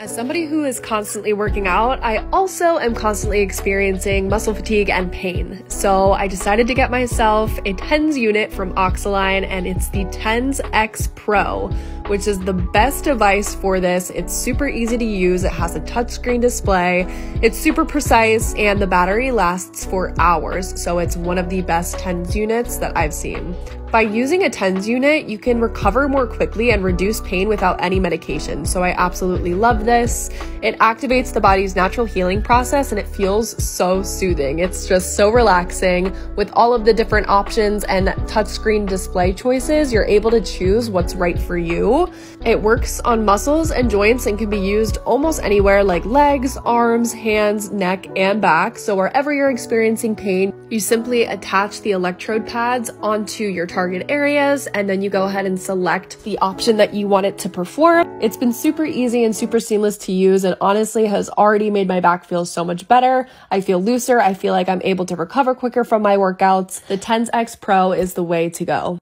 As somebody who is constantly working out, I also am constantly experiencing muscle fatigue and pain. So I decided to get myself a TENS unit from Oxiline and it's the TENS X Pro, which is the best device for this. It's super easy to use. It has a touchscreen display. It's super precise and the battery lasts for hours. So it's one of the best TENS units that I've seen. By using a TENS unit, you can recover more quickly and reduce pain without any medication. So I absolutely love this. It activates the body's natural healing process and it feels so soothing. It's just so relaxing. With all of the different options and touchscreen display choices, you're able to choose what's right for you. It works on muscles and joints and can be used almost anywhere like legs, arms, hands, neck, and back. So wherever you're experiencing pain, you simply attach the electrode pads onto your target target areas, and then you go ahead and select the option that you want it to perform. It's been super easy and super seamless to use, and honestly has already made my back feel so much better. I feel looser. I feel like I'm able to recover quicker from my workouts. The TENS X Pro is the way to go.